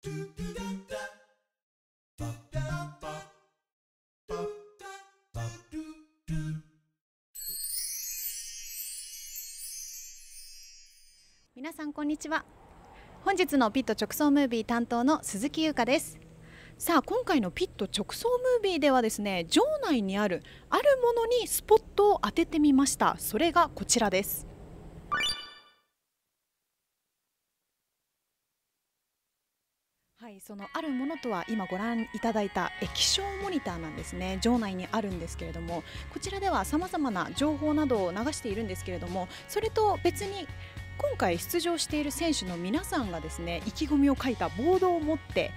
皆さんこんにちは。本日のピット直送ムービー担当の鈴木優香です。さあ今回のピット直送ムービーではですね場内にあるあるものにスポットを当ててみました。それがこちらです。はいそのあるものとは今ご覧いただいた液晶モニターなんですね。場内にあるんですけれどもこちらではさまざまな情報などを流しているんですけれどもそれと別に今回出場している選手の皆さんがですね意気込みを書いたボードを持って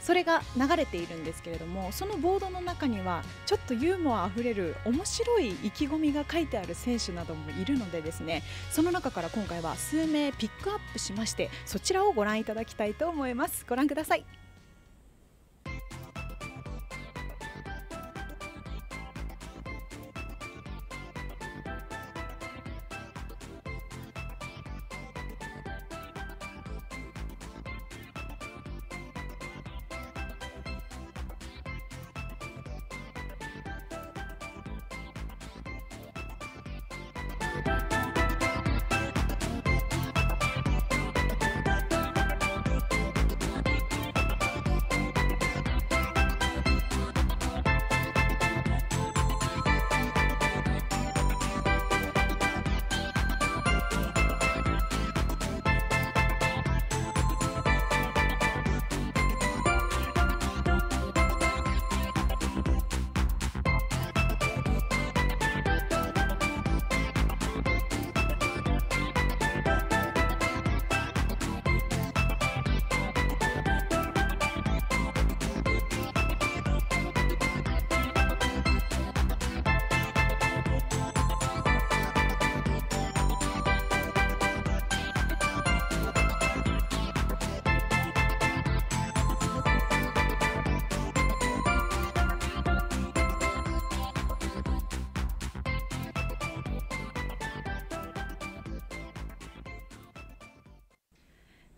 それが流れているんですけれどもそのボードの中にはちょっとユーモアあふれる面白い意気込みが書いてある選手などもいるのでですねその中から今回は数名ピックアップしましてそちらをご覧いただきたいと思います。ご覧ください。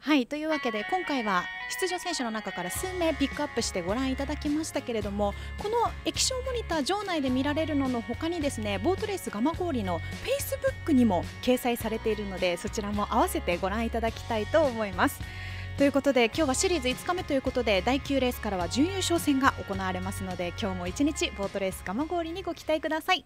はいというわけで今回は出場選手の中から数名ピックアップしてご覧いただきましたけれどもこの液晶モニター場内で見られるのの他にですねボートレース蒲郡のフェイスブックにも掲載されているのでそちらも合わせてご覧いただきたいと思います。ということで今日はシリーズ5日目ということで第9レースからは準優勝戦が行われますので今日も1日ボートレース蒲郡にご期待ください。